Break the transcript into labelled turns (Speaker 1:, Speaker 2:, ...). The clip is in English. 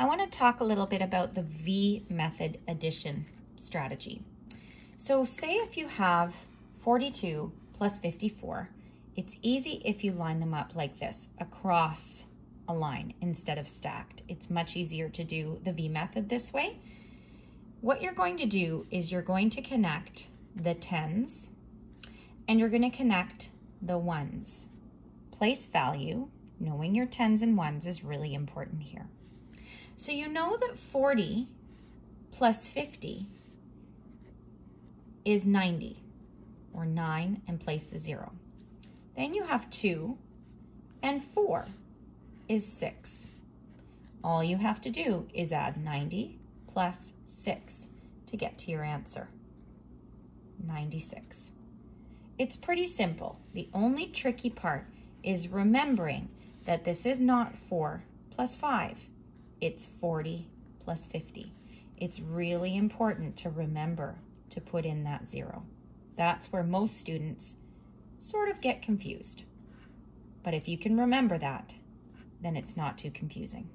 Speaker 1: I want to talk a little bit about the V method addition strategy. So say if you have 42 plus 54, it's easy if you line them up like this, across a line instead of stacked. It's much easier to do the V method this way. What you're going to do is you're going to connect the tens and you're going to connect the ones. Place value, knowing your tens and ones is really important here. So you know that 40 plus 50 is 90, or 9 and place the 0. Then you have 2, and 4 is 6. All you have to do is add 90 plus 6 to get to your answer, 96. It's pretty simple. The only tricky part is remembering that this is not 4 plus 5. It's 40 plus 50. It's really important to remember to put in that zero. That's where most students sort of get confused. But if you can remember that, then it's not too confusing.